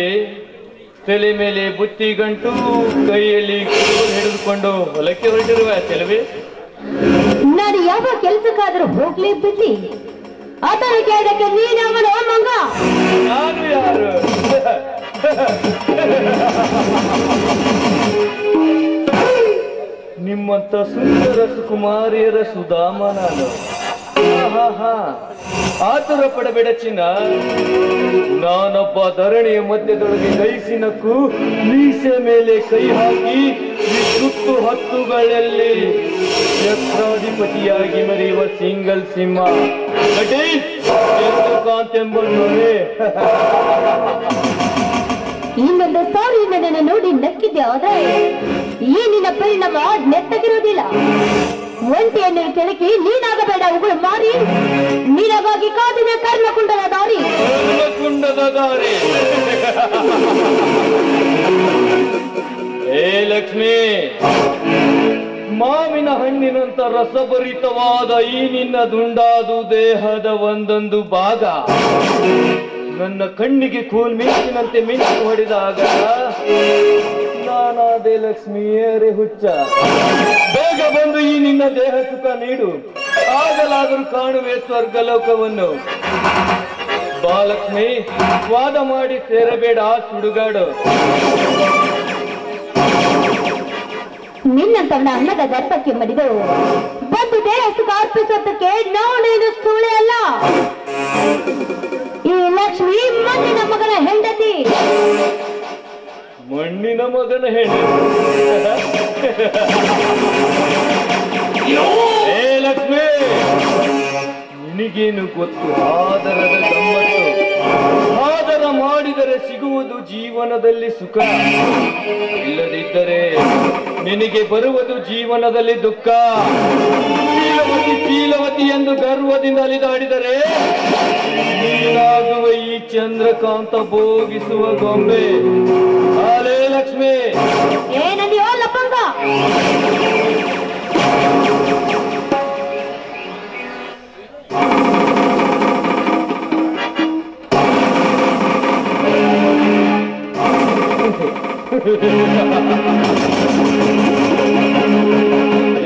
ನಾರಿಮಣಿಯೇ ತಲೆ ಮೇಲೆ ಬುತ್ತಿ ಗಂಟು ಕೈಯಲ್ಲಿ ಹಿಡಿದುಕೊಂಡು ಹೊಲಕ್ಕೆ ಹೊರಟಿರುವ ಕೆಲವೇ. ನಾನು ಯಾವ ಕೆಲಸಕ್ಕಾದರೂ ಹೋಗ್ಲಿ ಬಿಡ್ಲಿ. ಕೇಳಕ್ಕೆ ನೀನವನು ಮಂಗ. ನಾನು ಯಾರು? ನಿಮ್ಮಂತ ಸುಂದರ ಸುಕುಮಾರಿಯರ ಸುಧಾಮ ನಾನು ಆಹಾಹಾ. ಆತುರ ಪಡಬೇಡ ಚಿನ್ನ. ನಾನೊಬ್ಬ ಧರಣಿಯ ಮಧ್ಯದೊಳಗೆ ಕೈಸಿನಕ್ಕೂ ಮೀಸೆ ಮೇಲೆ ಕೈ ಹಾಕಿ ಈ ಸುತ್ತು ಹತ್ತುಗಳಲ್ಲಿ ಚಕ್ರಾಧಿಪತಿಯಾಗಿ ಮರೆಯುವ ಸಿಂಗಲ್ ಸಿಂಹ. ಚಂದ್ರಕಾಂತ್ ಎಂಬ ಸಾರಿ ನನ್ನನ್ನು ನೋಡಿ ನಕ್ಕಿದ್ದೆ ಆದ್ರೆ ಈ ನಿನ್ನ ಪರಿಣಾಮ ನೆಟ್ಟಗಿರುವುದಿಲ್ಲ ಒಂಟಿಯನ್ನು ಕೆಳಕಿ ನೀನಾಗಬೇಡ ಉಗುಳು ಮಾರಿ. ನೀನಾಗಿ ಕಾದಿನ ಕರ್ಮಕುಂಡದ ದಾರಿ. ಕುಂಡದ ದಾರಿ. ಏ ಲಕ್ಷ್ಮಿ, ಮಾವಿನ ಹಣ್ಣಿನಂತ ರಸಭರಿತವಾದ ಈ ನಿನ್ನ ದುಂಡಾದು ದೇಹದ ಒಂದೊಂದು ಭಾಗ. ನನ್ನ ಕಣ್ಣಿಗೆ ಕೂಲ್ ಮಿಂಚಿನಂತೆ ಮಿಂಚು ಹೊಡೆದಾಗ ನಾನಾದೆ ಲಕ್ಷ್ಮಿಯರೇ ಹುಚ್ಚ. ಬೇಗ ಬಂದು ಈ ನಿನ್ನ ದೇಹ ಸುಖ ನೀಡು. ಆಗಲಾದರೂ ಕಾಣುವೆ ಸ್ವರ್ಗಲೋಕವನ್ನು. ಬಾಲಕ್ಷ್ಮಿ, ವಾದ ಮಾಡಿ ಸೇರಬೇಡ, ಸುಡುಗಾಡು. ನಿನ್ನಂತವನ ಅನ್ನದ ದರ್ಪಕ್ಕೆ ಮಡಿದು ಬಂದು ದೇಹ ಸುಖ ಅರ್ಪಿಸೋದಕ್ಕೆ ನೀನು ಸುಳ್ಳೆ ಅಲ್ಲ. ಈ ಲಕ್ಷ್ಮಿ ಮಗನ ಹೆಂಡತಿ. ಮಣ್ಣಿನ ಮಗನ ಹೆಣ್ಣು. ಏ ಲಕ್ಷ್ಮಿ ನಿನಗೇನು ಗೊತ್ತು? ಆದರದ ಗಮ್ಮತ್ತು. ಆದರ ಮಾಡಿದರೆ ಸಿಗುವುದು ಜೀವನದಲ್ಲಿ ಸುಖ. ಇಲ್ಲದಿದ್ದರೆ ನಿನಗೆ ಬರುವುದು ಜೀವನದಲ್ಲಿ ದುಃಖ. ಚೀಲವತಿ ಚೀಲವತಿ ಎಂದು ಗರ್ವದಿಂದ ಅಲಿದಾಡಿದರೆ ನೀನಾಗುವ ಈ ಚಂದ್ರಕಾಂತ ಭೋಗಿಸುವ ಗೊಂಬೆ. ಲಕ್ಷ್ಮಿ ಏನಂದಿಯೋ ಲಪ್ಪಂಗ.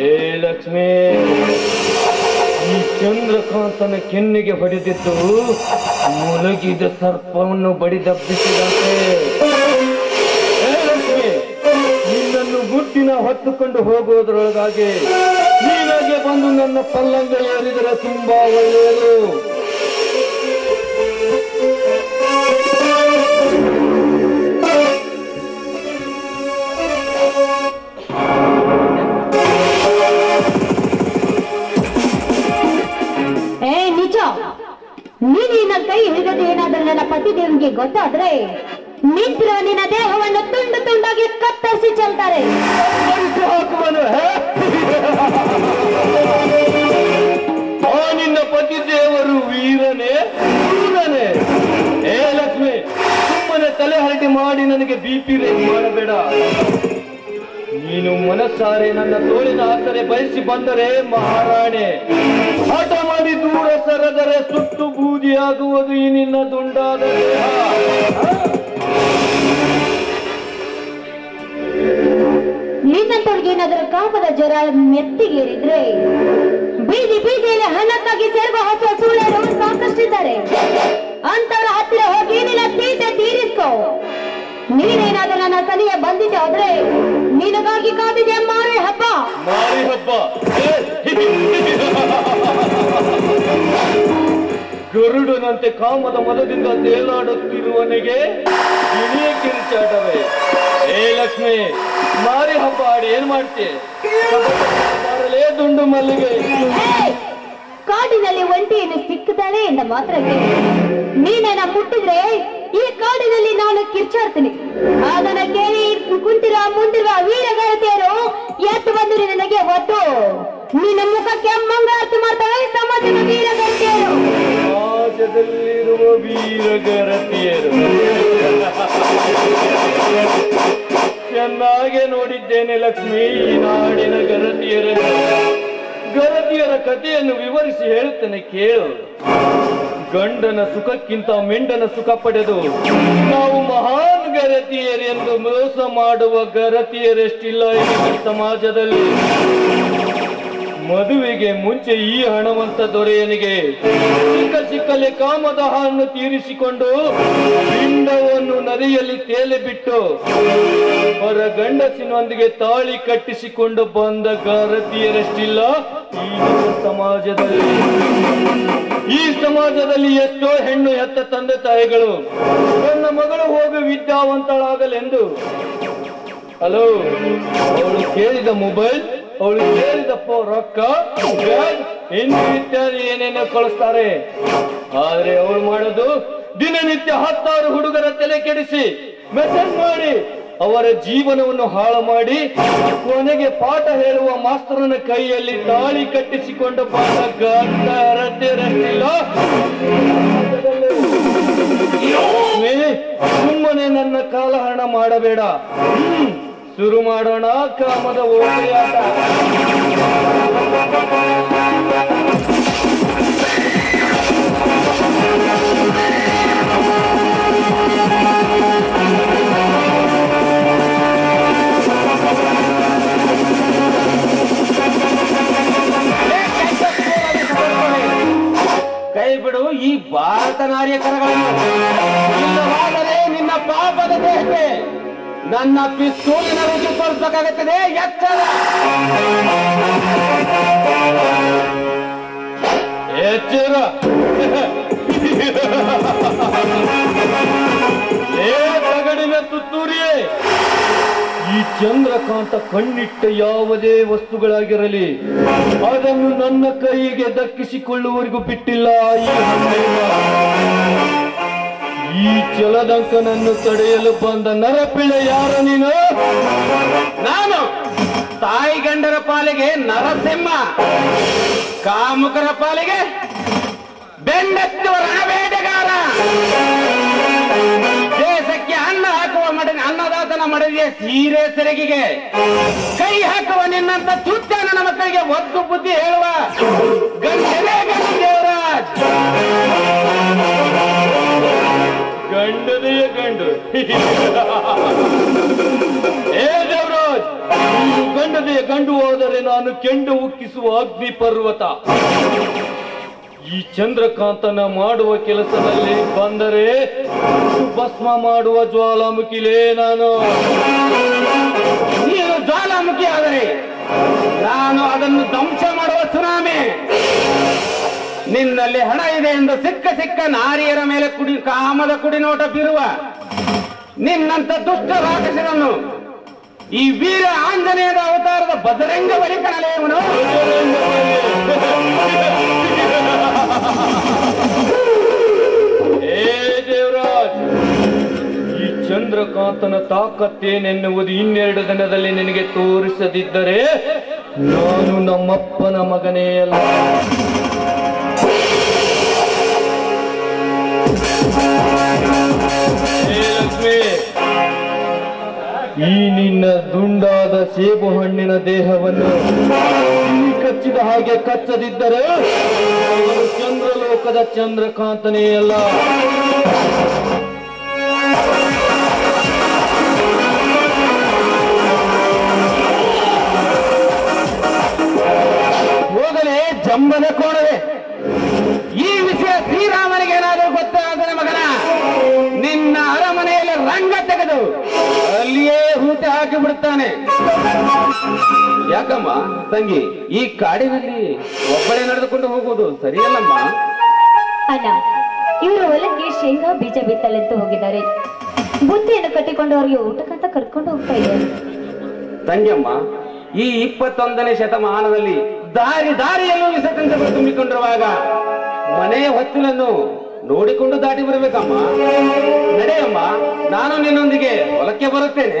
ಏ ಲಕ್ಷ್ಮಿ ಈ ಚಂದ್ರಕಾಂತನ ಕೆನ್ನಿಗೆ ಹೊಡೆದಿದ್ದು ಮುಲಗಿದ ಸರ್ಪವನ್ನು ಬಡಿದಬ್ಬಿಸಿದಂತೆ. ನಿನ್ನನ್ನು ಹೊತ್ತುಕೊಂಡು ಹೋಗುವುದರೊಳಗಾಗಿ ನೀನಾಗೆ ಬಂದು ನನ್ನ ಪಲ್ಲಂಗ ಏರಿದರೆ ತುಂಬಾ ಒಳ್ಳೆಯದು. ನಿಜ. ಕೈ ಹಿಡಿದು ಏನಾದ್ರೂ ನನ್ನ ಪತಿದೇವನಿಗೆ ಗೊತ್ತಾದ್ರೆ ನಿಂತಿರೋ ನಿನ್ನ ದೇಹವನ್ನು ತುಂಡು ತುಂಡಾಗಿ ಕತ್ತರಿಸಿ ಚೆಲ್ತಾರೆ. ನಿನ್ನ ಪತಿ ದೇವರು ವೀರನೇ ವೀರನೇ. ಏ ಲಕ್ಷ್ಮಿ, ಸುಮ್ಮನೆ ತಲೆ ಹರಟಿ ಮಾಡಿ ನನಗೆ ಬಿಪಿ ರೇ ಮಾಡಬೇಡ. ನೀನು ಮನಸ್ಸಾರೆ ನನ್ನ ತೋಳಿನ ಆಸರೆ ಬಯಸಿ ಬಂದರೆ ಮಹಾರಾಣೆ. ಹಠ ಮಾಡಿ ದೂರ ಸರದರೆ ಸುಟ್ಟು ಬೂದಿಯಾಗುವುದು ಈ ನಿನ್ನ ದುಂಡಾದ ದೇಹ. ನಿನ್ನಂತವ್ರಿಗೆ ಏನಾದರೂ ಕಾಮದ ಜ್ವರ ಮೆತ್ತಿಗೇರಿದ್ರೆ ಬೀದಿ ಬೀದಿಯಲ್ಲಿ ಹಣಕ್ಕಾಗಿ ಸೇರುವ ಹೊಸ ಸೂಳರು ಸಾಕಷ್ಟಿದ್ದಾರೆ ಅಂತವ್ರ ಹತ್ತಿರ ಹೋಗಿ ನಿನ್ನ ತೀಟೆ ತೀರಿಸ್ಕೋ ನೀನೇನಾದ್ರೂ ನನ್ನ ಸನಿಯ ಬಂದಿದ್ದೆ ಆದ್ರೆ ನಿನಗಾಗಿ ಕಾದಿದೆ ಮಾರೇ ಹಬ್ಬ ಮಾರಿ ಹಬ್ಬ ಗರುಡನಂತೆ ಕಾಮದ ಮದದಿಂದ ತೇಲಾಡುತ್ತಿರುವನಿಗೆ ಗಿಣಿಯ ಕಿರಿಚಾಟವೇ ಏ ಲಕ್ಷ್ಮಿ ಮಾರಿ ಹಬ್ಬ ಆಡಿ ಏನ್ ಮಾಡ್ತೀಯ? ದುಂಡು ಮಲ್ಲಿಗೆ ಕಾಡಿನಲ್ಲಿ ಒಂಟಿಯನ್ನು ಸಿಕ್ಕುತ್ತಾಳೆ ಎಂದ ಮಾತ್ರ ನೀನನ್ನ ಮುಟ್ಟಿದ್ರೆ ಈ ಕಾಡಿನಲ್ಲಿ ನಾನು ಕಿರ್ಚಾಡ್ತೀನಿ. ಅದನ್ನ ಕೇಳಿ ಕುಂತಿರುವ ಮುಂದಿರುವ ವೀರಗಾರತಿಯರು ಎತ್ತು ಬಂದು ನನಗೆ ಹೊತ್ತು. ನಿನ್ನ ಮುಖಕ್ಕೆ ಮಂಗಳಾರತಿ ಮಾಡ್ತಾಳೆ ಸಮಾಜದ ವೀರಗಾರತಿಯರು ಸಮಾಜದಲ್ಲಿರುವ ವೀರಗರತಿಯರು ಚೆನ್ನಾಗೆ ನೋಡಿದ್ದೇನೆ ಲಕ್ಷ್ಮಿ, ಈ ನಾಡಿನ ಗರತಿಯರನ್ನು ಗರತಿಯರ ಕಥೆಯನ್ನು ವಿವರಿಸಿ ಹೇಳುತ್ತೇನೆ ಕೇಳು. ಗಂಡನ ಸುಖಕ್ಕಿಂತ ಮೆಂಡನ ಸುಖ ಪಡೆದು ನಾವು ಮಹಾನ್ ಗರತಿಯರೆಂದು ಮೋಸ ಮಾಡುವ ಗರತಿಯರೆಷ್ಟಿಲ್ಲ ಈ ಸಮಾಜದಲ್ಲಿ. ಮದುವೆಗೆ ಮುಂಚೆ ಈ ಹಣವಂತ ದೊರೆಯನಿಗೆ ಸಿಕ್ಕ ಸಿಕ್ಕಲೆ ಕಾಮದಹವನ್ನು ತೀರಿಸಿಕೊಂಡು ಪಿಂಡವನ್ನು ನದಿಯಲ್ಲಿ ತೇಲೆ ಬಿಟ್ಟು ಅವರ ಗಂಡಸಿನೊಂದಿಗೆ ತಾಳಿ ಕಟ್ಟಿಸಿಕೊಂಡು ಬಂದ ಗಾರತಿಯರಷ್ಟಿಲ್ಲ ಈ ಸಮಾಜದಲ್ಲಿ. ಈ ಸಮಾಜದಲ್ಲಿ ಎಷ್ಟೋ ಹೆಣ್ಣು ಹೆತ್ತ ತಂದೆ ತಾಯಿಗಳು, ನನ್ನ ಮಗಳು ಹೋಗಿ ವಿದ್ಯಾವಂತಳಾಗಲೆಂದು. ಹಲೋ ಅವಳು ಕೇಳಿದ ಮೊಬೈಲ್? ಅವಳು ಹೇಳಿದಪ್ಪ, ರೊಕ್ಕ, ಬ್ಯಾಗ್ ಇನ್ನು ಇತ್ಯಾದಿ ಏನೇನೋ ಕಳಿಸ್ತಾರೆ. ಆದ್ರೆ ಅವಳು ಮಾಡೋದು ದಿನನಿತ್ಯ ಹತ್ತಾರು ಹುಡುಗರ ತಲೆ ಕೆಡಿಸಿ ಮೆಸೇಜ್ ಮಾಡಿ, ಅವರ ಜೀವನವನ್ನು ಹಾಳು ಮಾಡಿ, ಕೊನೆಗೆ ಪಾಠ ಹೇಳುವ ಮಾಸ್ತರನ ಕೈಯಲ್ಲಿ ತಾಳಿ ಕಟ್ಟಿಸಿಕೊಂಡು ಪಾಠ ಗಂಟರತ್ತಿರಲಿಲ್ಲ ಸುಮ್ಮನೆ ನನ್ನ ಕಾಲಹರಣ ಮಾಡಬೇಡ. ಶುರು ಮಾಡೋಣ ಕಾಮದ ಓಡಿಯಾಟ. ಬಿಡು ಈ ಭಾರತ ನಾರಿಯ ಕರಗಳನ್ನು. ನಿನ್ನ ಪಾಪದ ದೇಹಕ್ಕೆ ನನ್ನ ಪಿಸ್ತೂಲಿನ ರುಚಿ ತೋರಿಸಬೇಕಾಗುತ್ತದೆ ಎಚ್ಚರ. ಎಚ್ಚರ. ತಗಡಿನ ತುತ್ತೂರಿಯೇ, ಈ ಚಂದ್ರಕಾಂತ ಕಣ್ಣಿಟ್ಟ ಯಾವುದೇ ವಸ್ತುಗಳಾಗಿರಲಿ, ಅದನ್ನು ನನ್ನ ಕೈಗೆ ದಕ್ಕಿಸಿಕೊಳ್ಳುವವರೆಗೂ ಬಿಟ್ಟಿಲ್ಲ. ಈ. ಈ ಚಲದಂಕನನ್ನು ತಡೆಯಲು ಬಂದ ನರಪಿಳೆ ಯಾರ ನೀನು? ನಾನು. ತಾಯಿ ಗಂಡರ ಪಾಲಿಗೆ ನರಸಿಂಹ. ಕಾಮುಕರ ಪಾಲಿಗೆ ಬೆಂಡೆತ್ತುವ ರಣಬೇಟೆಗಾರ ದೇಶಕ್ಕೆ ಅನ್ನ ಹಾಕುವ ಮಡ ಅನ್ನದಾತನ ಮಡದಿಯ ಸೀರೆ ಸೆರಗಿಗೆ. ಕೈ ಹಾಕುವ ನಿನ್ನಂತ ತುತ್ತ ನನ್ನ ಮಕ್ಕಳಿಗೆ ಒತ್ತು ಬುದ್ಧಿ ಹೇಳುವ ಗಂಡನೇ ಏ ದೇವರಾಜ್ ಗಂಡನೆಯ ಗಂಡು ಹೋದರೆ ನಾನು ಕೆಂಡು ಉಕ್ಕಿಸುವ ಅಗ್ನಿ ಪರ್ವತ. ಈ ಚಂದ್ರಕಾಂತನ ಮಾಡುವ ಕೆಲಸದಲ್ಲಿ ಬಂದರೆ ಭಸ್ಮ ಮಾಡುವ ಜ್ವಾಲಾಮುಖಿಲೇ ನಾನು. ನೀನು ಜ್ವಾಲಾಮುಖಿ ಆದರೆ ನಾನು ಅದನ್ನು ಧ್ವಂಸ ಮಾಡುವ ಸುನಾಮಿ. ನಿನ್ನಲ್ಲಿ ಹಣ ಇದೆ ಎಂದು ಸಿಕ್ಕ ಸಿಕ್ಕ ನಾರಿಯರ ಮೇಲೆ ಕುಡಿ, ಕಾಮದ ಕುಡಿನೋಟ ಬೀರುವ ನಿನ್ನಂತ ದುಷ್ಟ ರಾಕ್ಷಸನನ್ನು ಈ ವೀರ ಆಂಜನೇಯದ ಅವತಾರದ ಬಜರಂಗ ಬಳಿ ಕಣಲೆ ಈ ಚಂದ್ರಕಾಂತನ ತಾಕತ್ತೇನೆನ್ನುವುದು ಇನ್ನೆರಡು ದಿನದಲ್ಲಿ ನಿನಗೆ ತೋರಿಸದಿದ್ದರೆ ನಾನು ನಮ್ಮಪ್ಪನ ಮಗನೇ ಅಲ್ಲ. ಈ ನಿನ್ನ ದುಂಡಾದ ಸೇಬು ಹಣ್ಣಿನ ದೇಹವನ್ನು ಕಚ್ಚಿದ ಹಾಗೆ ಕಚ್ಚದಿದ್ದರೆ ಚಂದ್ರಲೋಕದ ಚಂದ್ರಕಾಂತನೇ ಅಲ್ಲ. ಹೋಗಲೇ, ಜಂಬನ ಕೋಣವೆ. ತೆಗೆದು ಅಲ್ಲಿಯೇ ಹೂತೆ ಹಾಕಿ ಬಿಡ್ತಾನೆ ಯಾಕಮ್ಮ ತಂಗಿ ಈ ಕಾಡಿನಲ್ಲಿ ಒಬ್ಬಳೇ ನಡೆದುಕೊಂಡು ಹೋಗುವುದು ಸರಿಯಲ್ಲಮ್ಮ? ಅಣ್ಣ ಇವರು ಹೊಲಕ್ಕೆ ಶೇಂಗಾ ಬೀಜ ಬಿತ್ತಲೆಂದು ಹೋಗಿದ್ದಾರೆ. ಬುತ್ತಿಯನ್ನು ಕಟ್ಟಿಕೊಂಡು ಅವರಿಗೆ ಊಟಕ್ಕಂತ ಕರ್ಕೊಂಡು ಹೋಗ್ತಾ ಇದ್ದಾರೆ. ತಂಗಿಯಮ್ಮ ಈ ಇಪ್ಪತ್ತೊಂದನೇ ಶತಮಾನದಲ್ಲಿ ದಾರಿ ದಾರಿಯಲ್ಲೂ ವಿಸರ್ಜನೆ ತುಂಬಿಕೊಂಡಿರುವಾಗ ಮನೆಯ ಹೊತ್ತಿಲನ್ನು ನೋಡಿಕೊಂಡು ದಾಟಿ ಬರಬೇಕಮ್ಮ. ನಡೆಯಮ್ಮ ನಾನು ನಿನ್ನೊಂದಿಗೆ ಹೊಲಕ್ಕೆ ಬರುತ್ತೇನೆ.